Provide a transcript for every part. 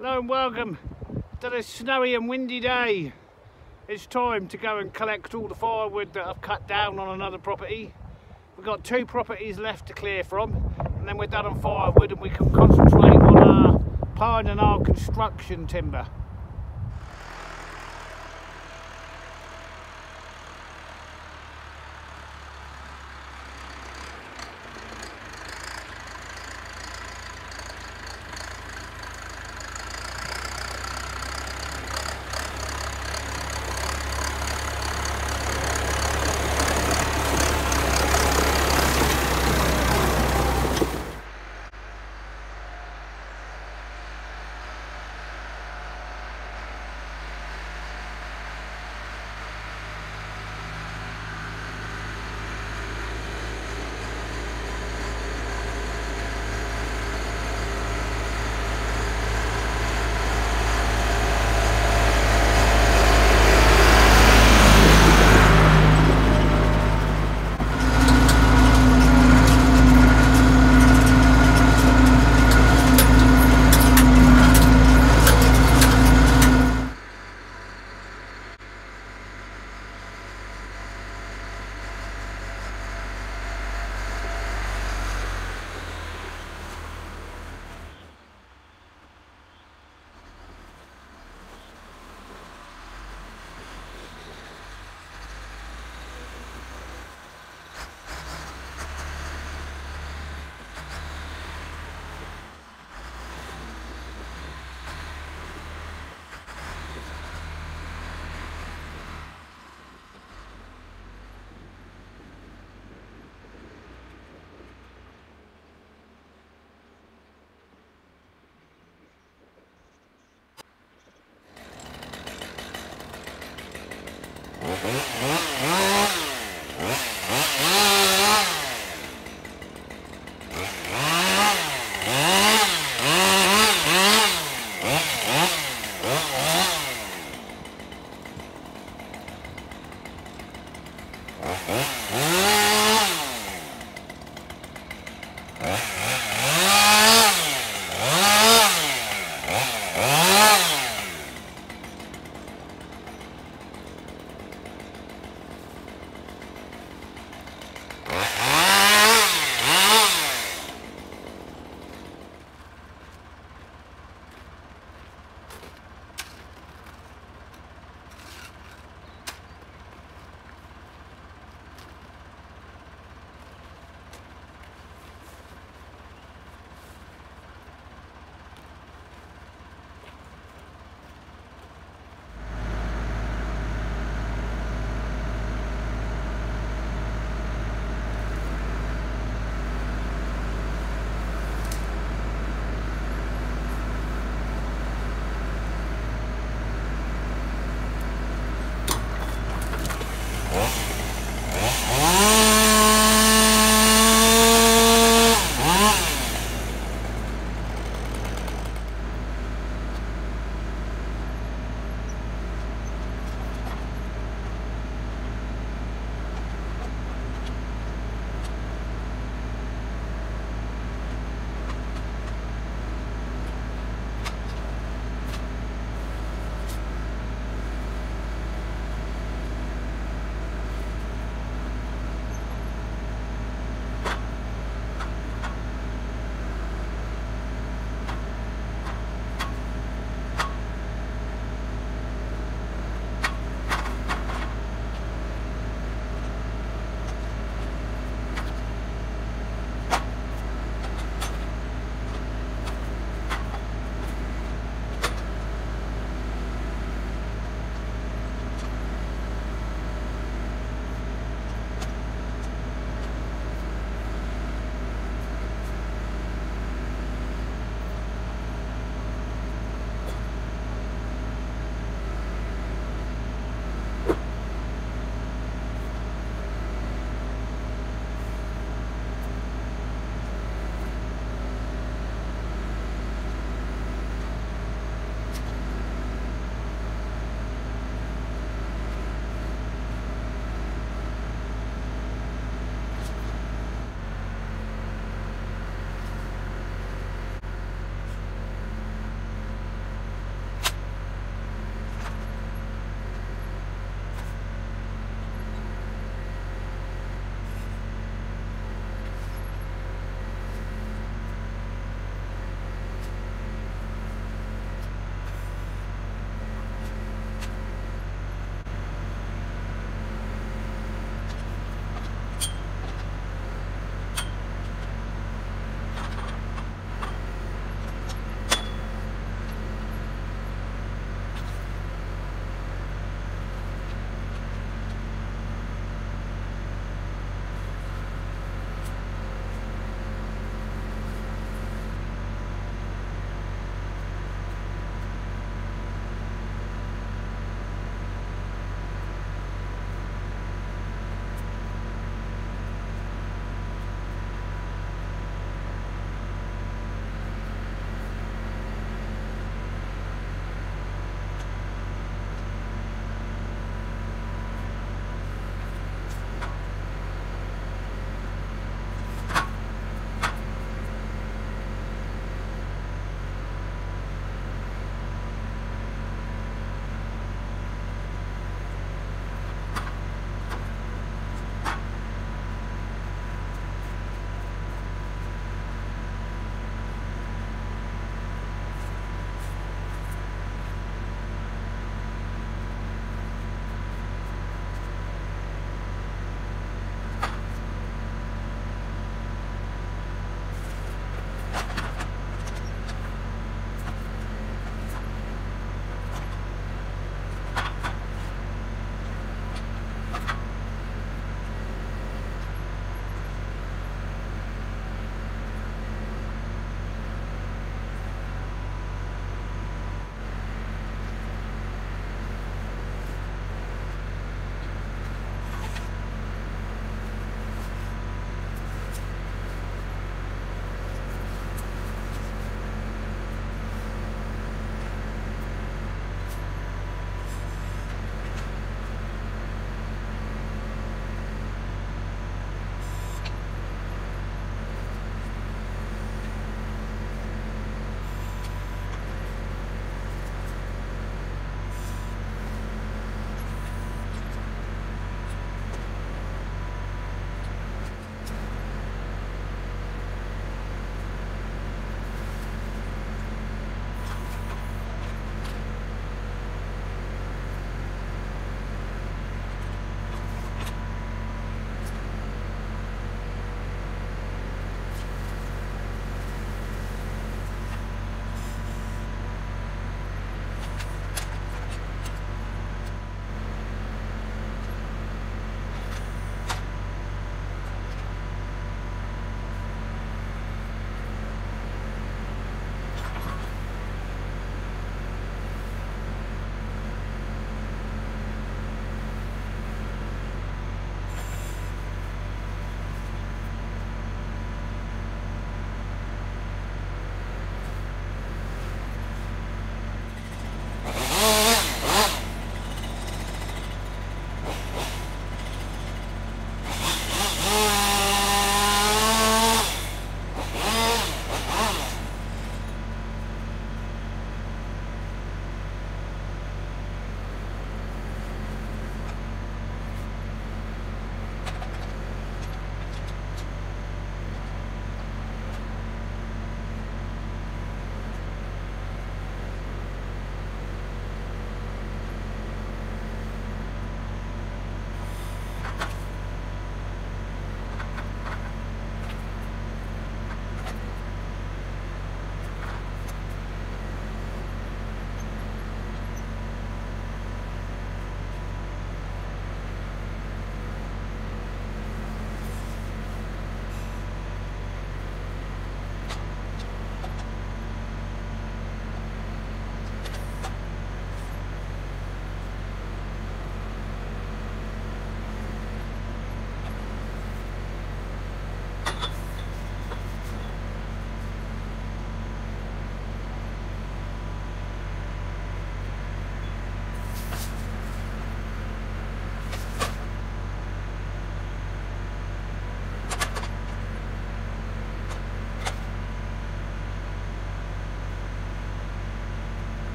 Hello and welcome to this snowy and windy day. It's time to go and collect all the firewood that I've cut down on another property. We've got two properties left to clear from and then we're done on firewood and we can concentrate on our pine and our construction timber. Mm-hmm.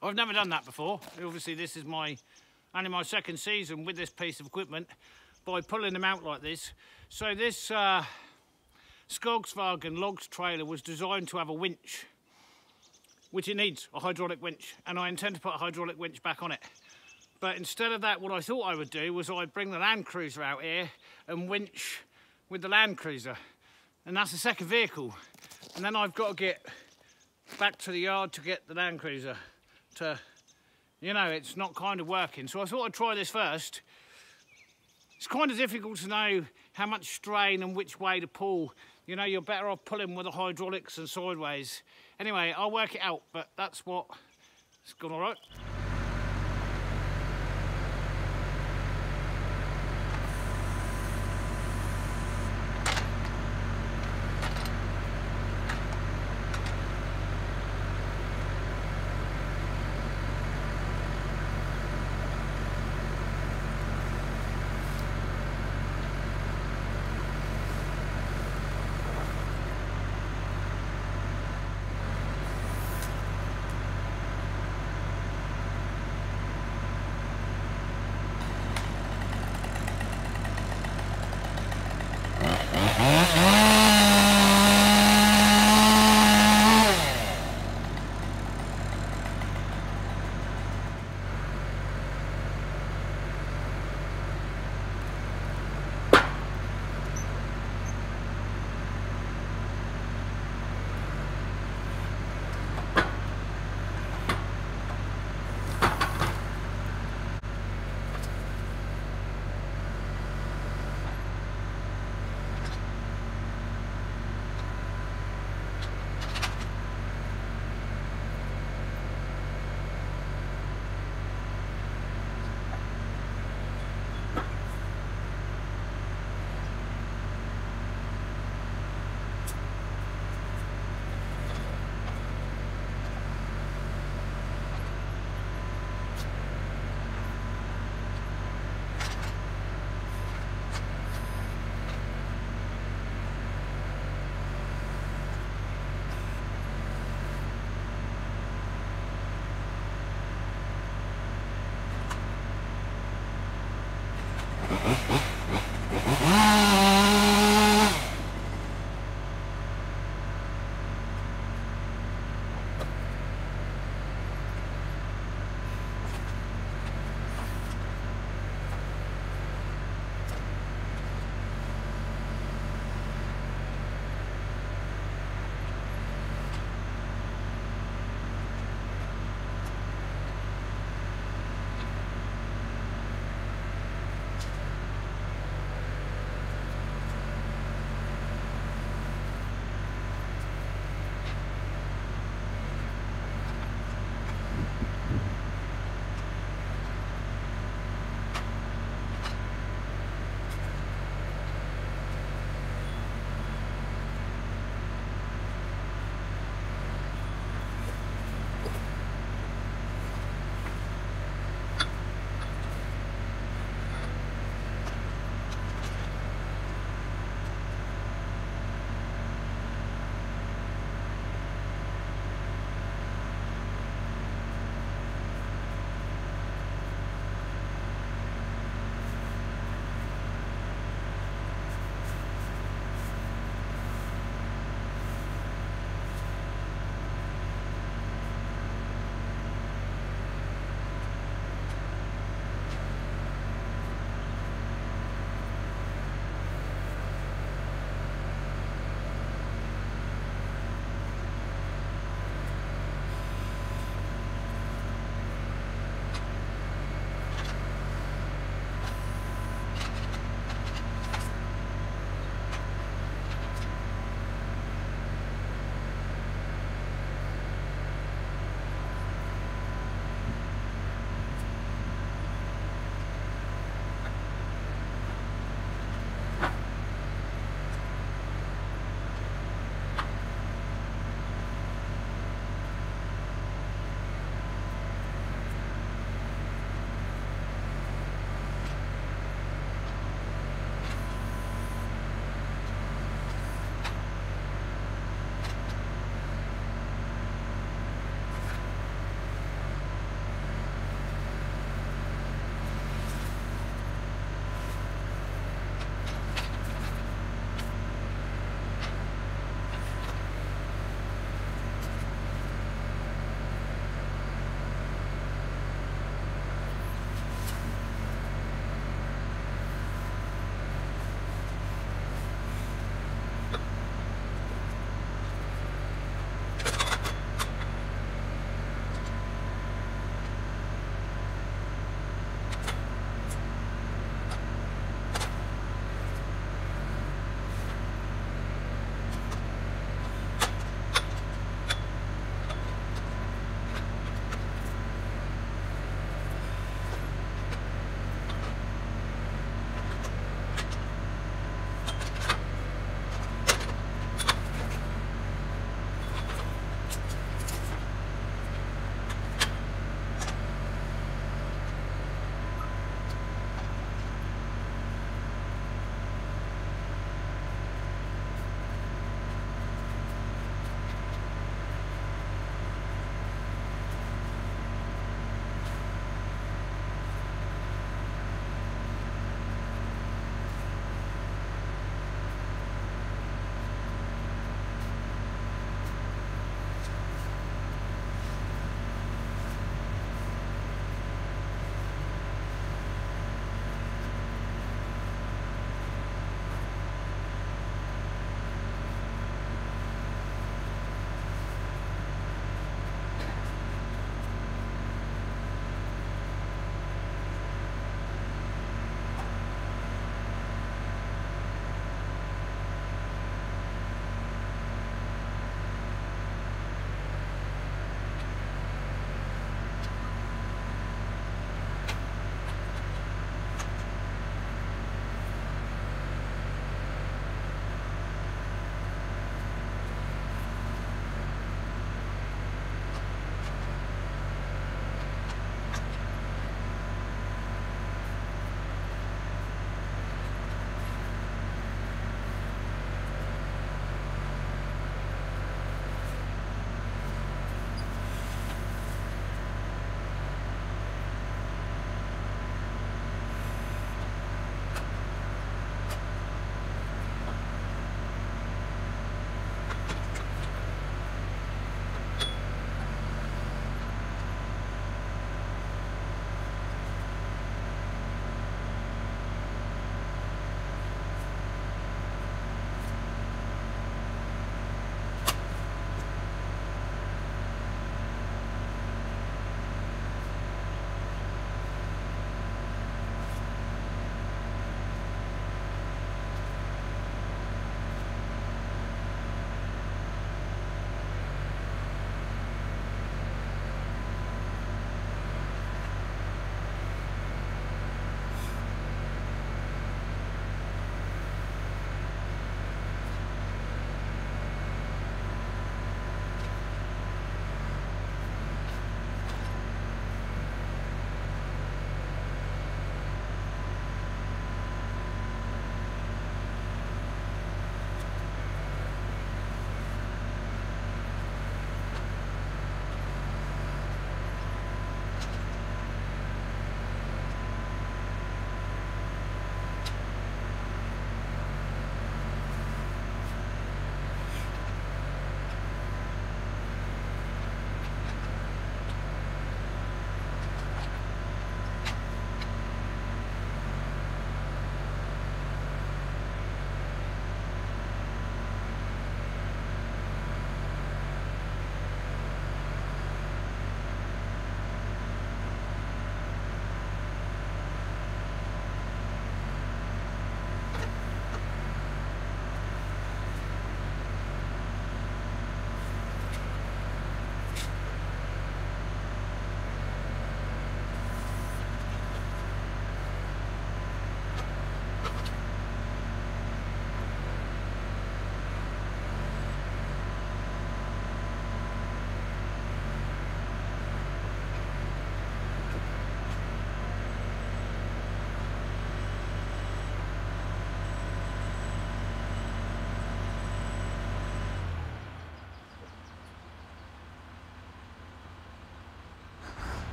I've never done that before. Obviously this is my only my second season with this piece of equipment by pulling them out like this. So this uh, Skogsvagen logs trailer was designed to have a winch, which it needs, a hydraulic winch, and I intend to put a hydraulic winch back on it. But instead of that, what I thought I would do was I'd bring the Land Cruiser out here and winch with the Land Cruiser. And that's the second vehicle. And then I've got to get back to the yard to get the Land Cruiser to, you know, it's not kind of working. So I thought I'd try this first. It's kind of difficult to know how much strain and which way to pull. You know, you're better off pulling with the hydraulics and sideways. Anyway, I'll work it out, but that's what, it's gone all right.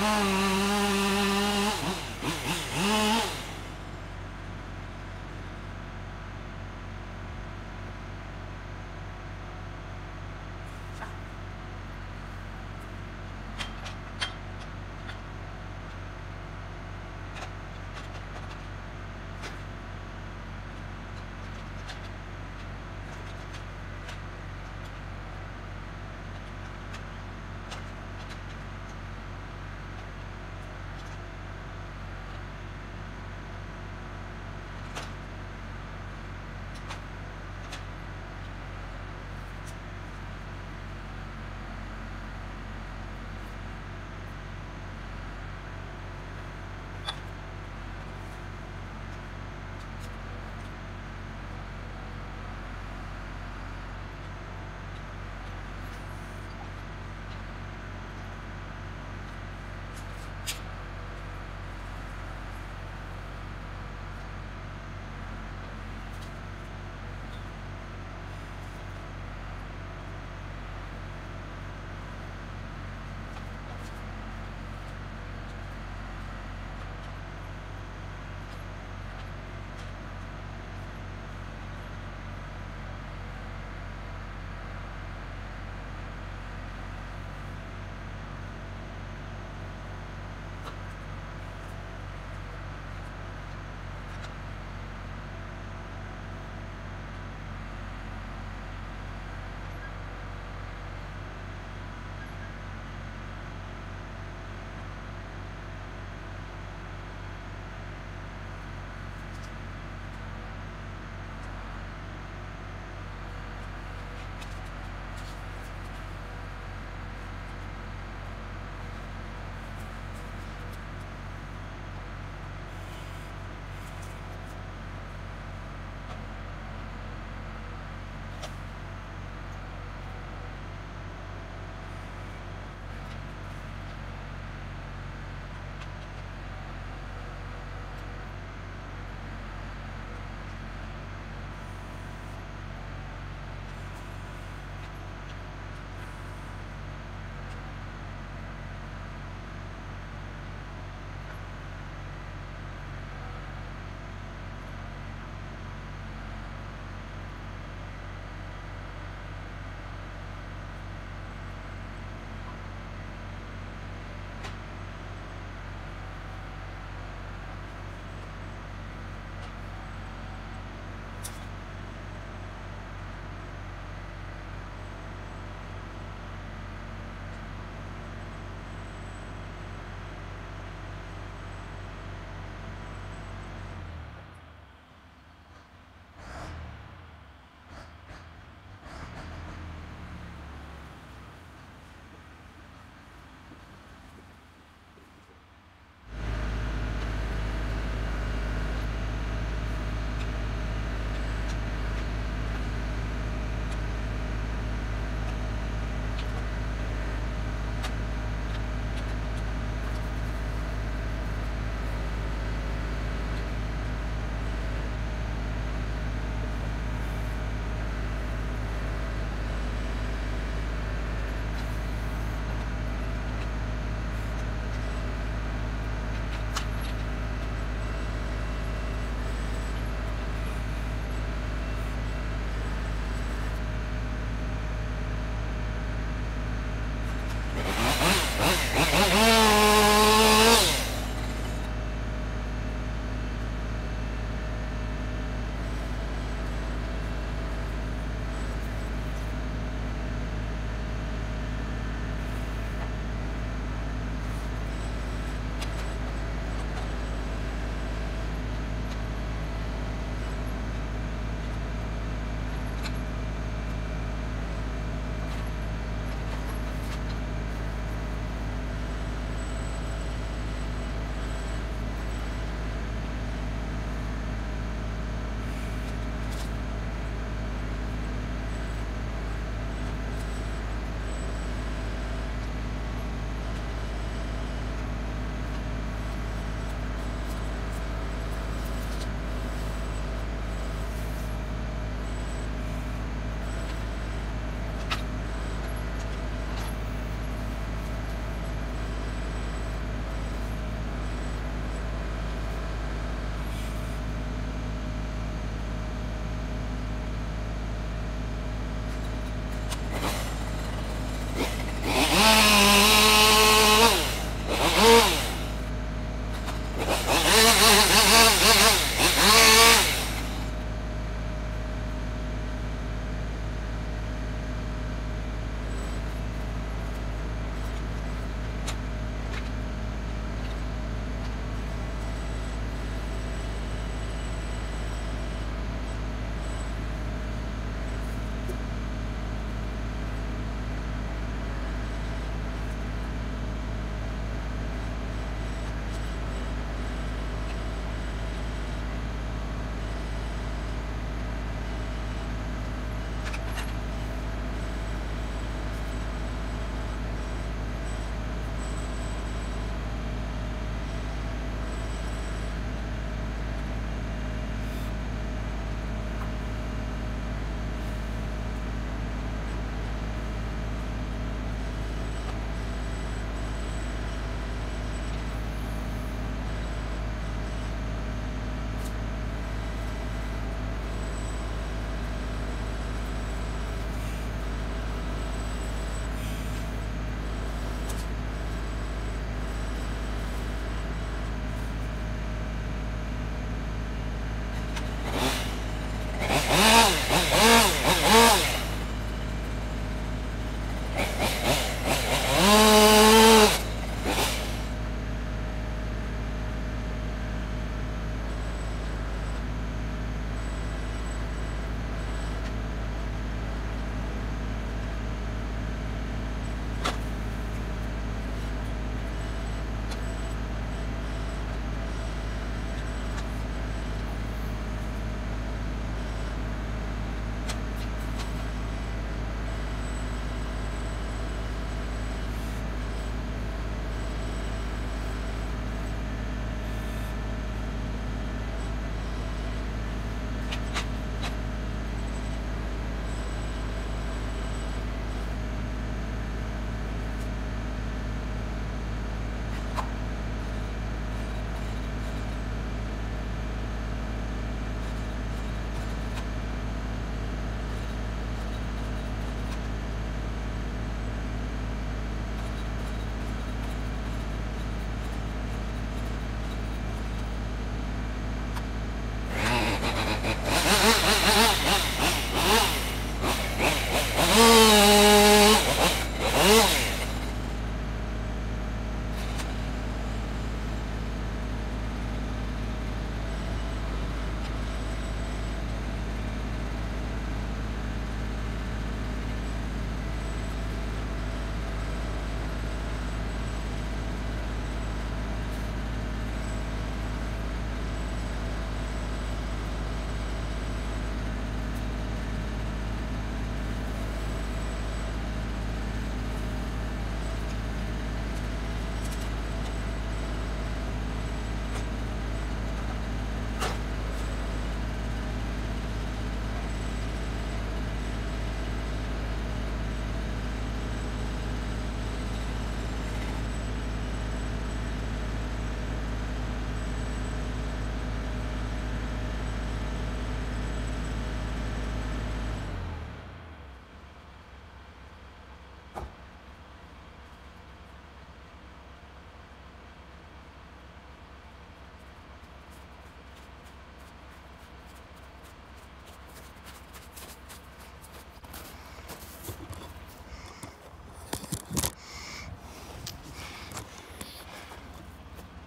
Ah!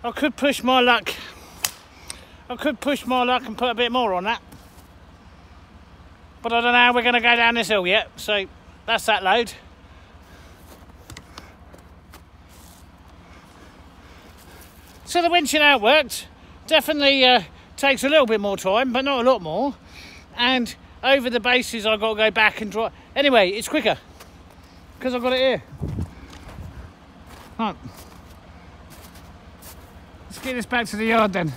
I could push my luck. I could push my luck and put a bit more on that. But I don't know how we're going to go down this hill yet. So that's that load. So the winching out worked. Definitely uh, takes a little bit more time, but not a lot more. And over the bases, I've got to go back and draw. Anyway, it's quicker because I've got it here. Right. Let's get this back to the yard then.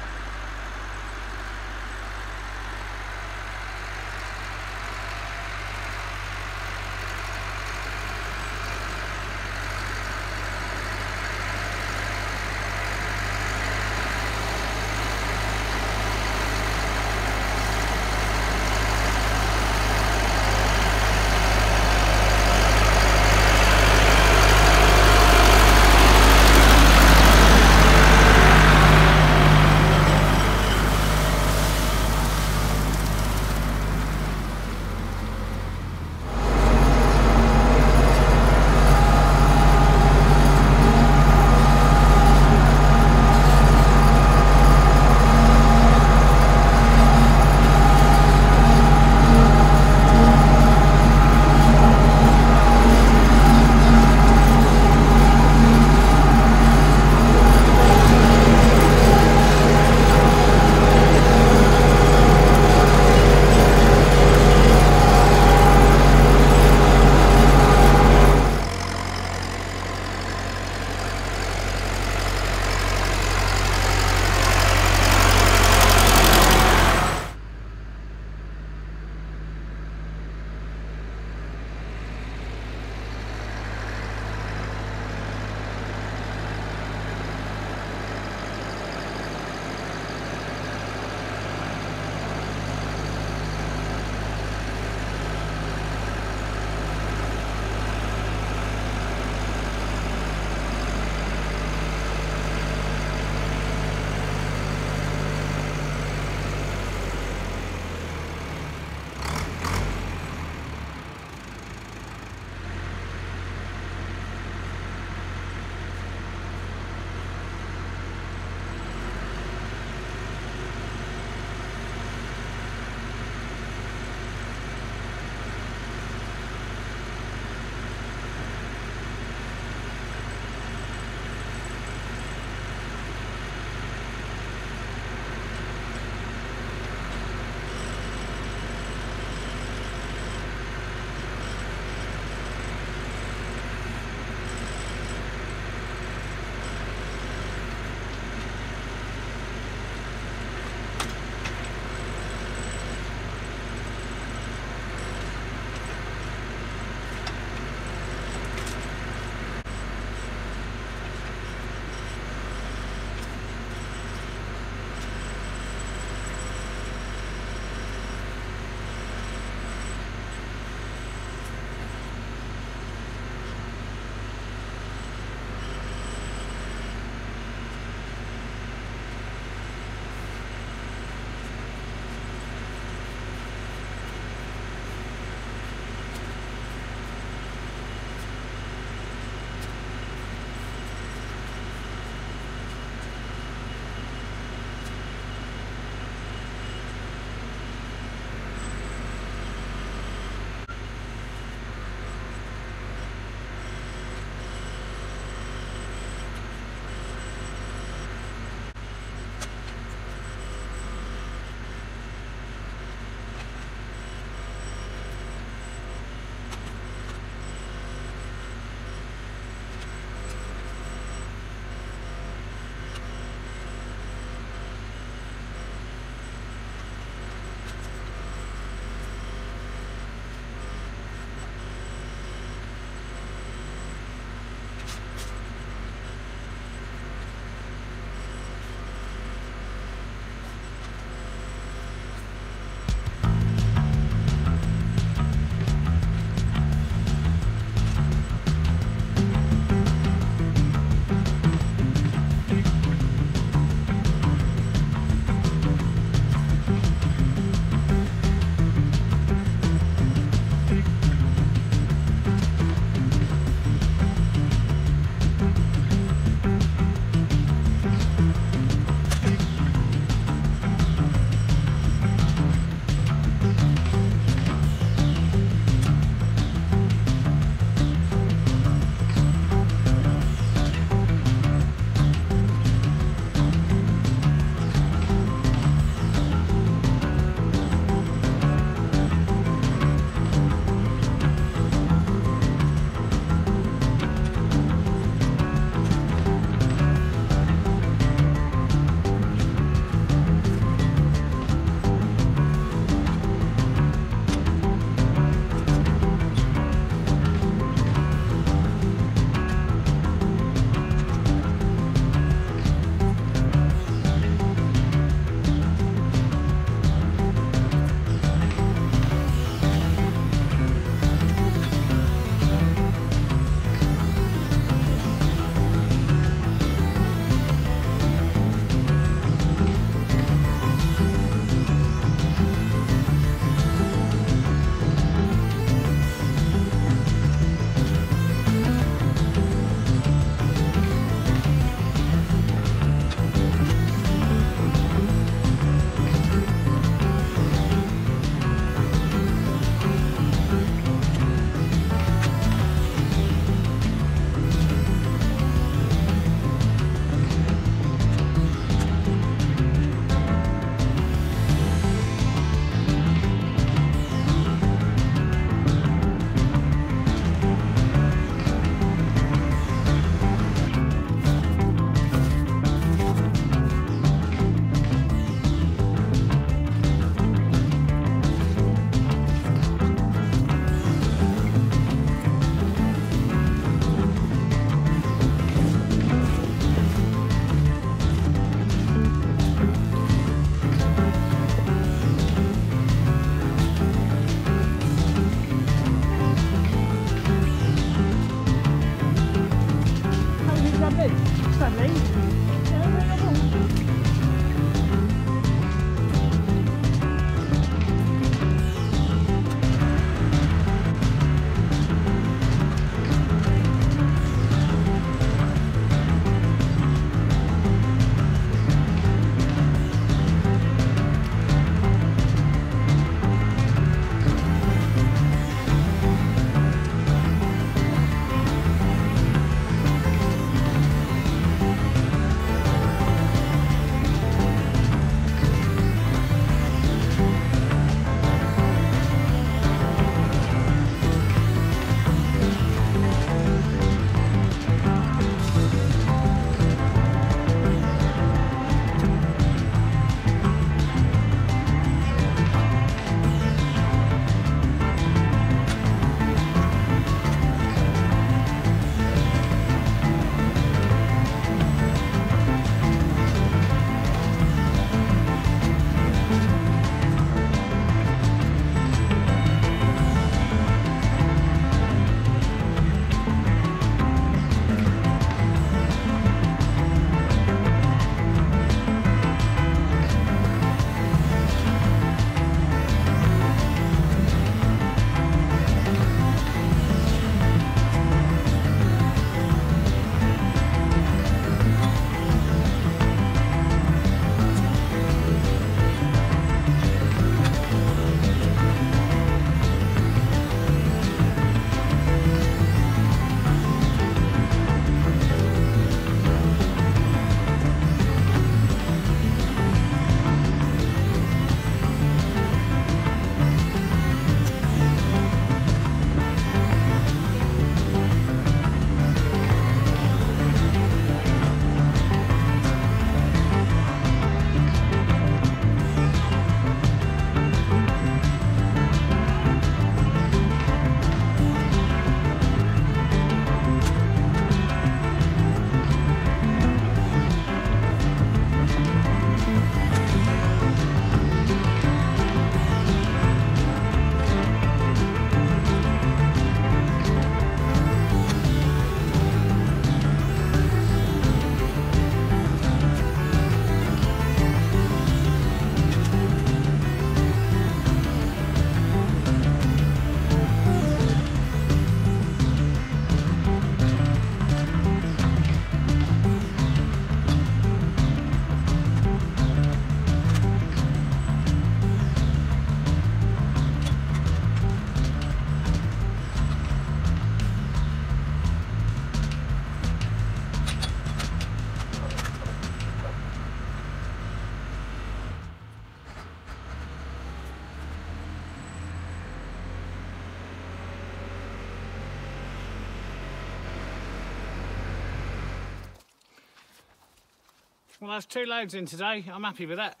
Well, that's two loads in today. I'm happy with that.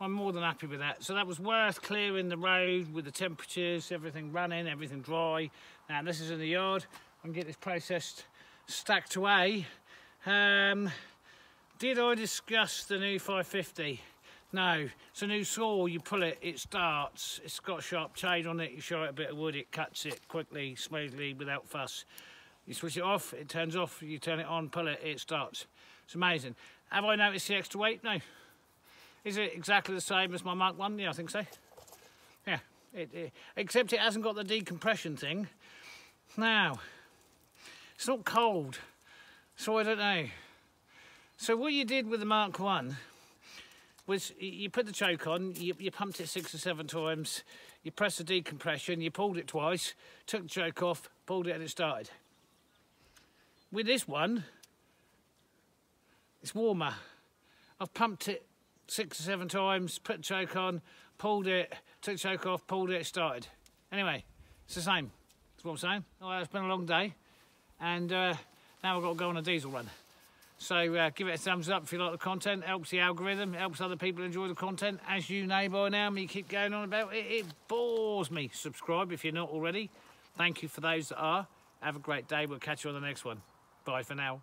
I'm more than happy with that. So that was worth clearing the road with the temperatures, everything running, everything dry. Now this is in the yard. I can get this processed stacked away. Um, did I discuss the new 550? No, it's a new saw, you pull it, it starts. It's got a sharp chain on it, you show it a bit of wood, it cuts it quickly, smoothly, without fuss. You switch it off, it turns off, you turn it on, pull it, it starts. It's amazing. Have I noticed the extra weight? No. Is it exactly the same as my Mark 1? Yeah, I think so. Yeah, it, it, except it hasn't got the decompression thing. Now, it's not cold, so I don't know. So what you did with the Mark 1 was you put the choke on, you, you pumped it six or seven times, you pressed the decompression, you pulled it twice, took the choke off, pulled it and it started. With this one, it's warmer. I've pumped it six or seven times, put the choke on, pulled it, took the choke off, pulled it, started. Anyway, it's the same. That's what I'm saying. Oh, it's been a long day, and uh, now I've got to go on a diesel run. So uh, give it a thumbs up if you like the content. Helps the algorithm, helps other people enjoy the content. As you know by now, me keep going on about it. It bores me. Subscribe if you're not already. Thank you for those that are. Have a great day. We'll catch you on the next one. Bye for now.